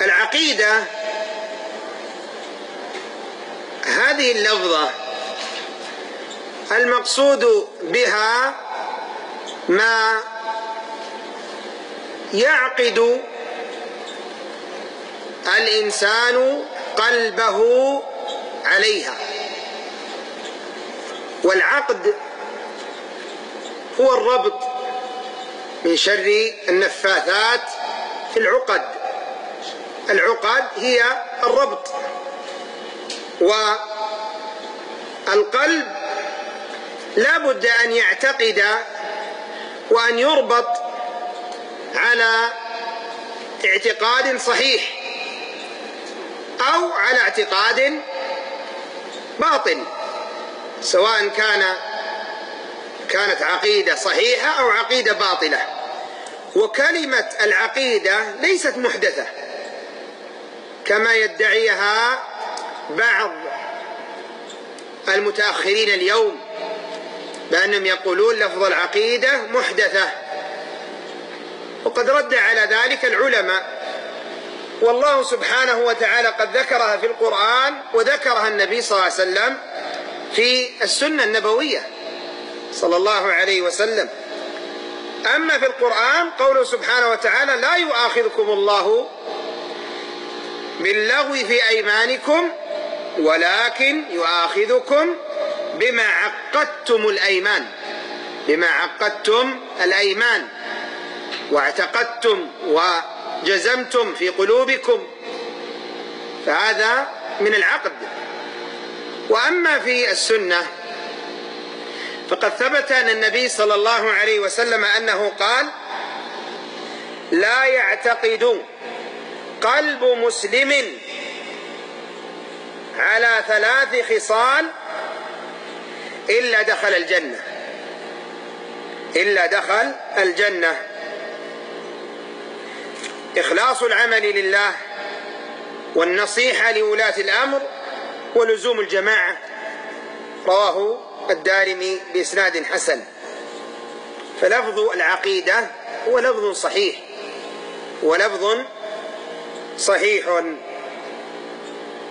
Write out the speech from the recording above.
العقيدة هذه اللفظة المقصود بها ما يعقد الإنسان قلبه عليها. والعقد هو الربط من شر النفاثات في العقد. العقد هي الربط. والقلب لا بد أن يعتقد وأن يربط على اعتقاد صحيح أو على اعتقاد باطل سواء كان كانت عقيدة صحيحة أو عقيدة باطلة. وكلمة العقيدة ليست محدثة. كما يدعيها بعض المتأخرين اليوم بأنهم يقولون لفظ العقيدة محدثة. وقد رد على ذلك العلماء. والله سبحانه وتعالى قد ذكرها في القرآن وذكرها النبي صلى الله عليه وسلم في السنة النبوية صلى الله عليه وسلم. أما في القرآن قوله سبحانه وتعالى لا يؤاخذكم الله باللغو في أيمانكم ولكن يؤاخذكم بما عقدتم الأيمان. بما عقدتم الأيمان. واعتقدتم وجزمتم في قلوبكم. فهذا من العقد. وأما في السنة فقد ثبت أن النبي صلى الله عليه وسلم أنه قال لا يعتقد قلب مسلم على ثلاث خصال إلا دخل الجنة. إلا دخل الجنة. إخلاص العمل لله والنصيحة لولاة الأمر ولزوم الجماعة. رواه الدارمي بإسناد حسن. فلفظ العقيدة هو لفظ صحيح ولفظ صحيح.